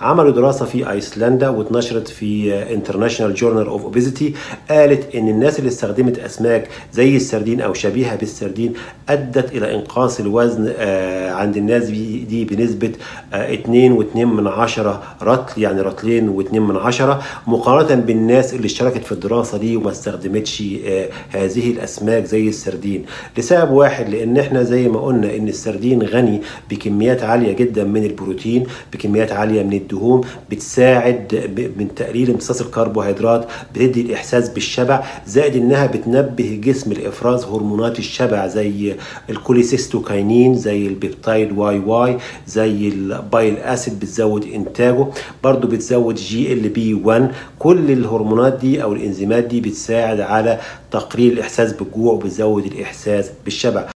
عملوا دراسة في أيسلندا واتنشرت في International Journal of Obesity قالت إن الناس اللي استخدمت أسماك زي السردين أو شبيهة بالسردين أدت إلى إنقاص الوزن عند الناس دي بنسبة 2.2 من عشرة رطل يعني رطلين و2 من عشرة مقارنة بالناس اللي اشتركت في الدراسة دي وما استخدمتش هذه الأسماك زي السردين. لسبب واحد لأن إحنا زي ما قلنا إن السردين غني بكميات عالية جدا من البروتين بكميات عالية من الدهون بتساعد من تقليل امتصاص الكربوهيدرات بتدي الإحساس بالشبع زائد إنها بتنبه جسم لافراز هرمونات الشبع زي ال cholecystokinin زي ال peptide YY زي ال bile acid بتزود إنتاجه. برضو بتزود GLP 1 كل الهرمونات دي أو الإنزيمات دي بتساعد على تقليل الإحساس بالجوع وبتزود الإحساس بالشبع.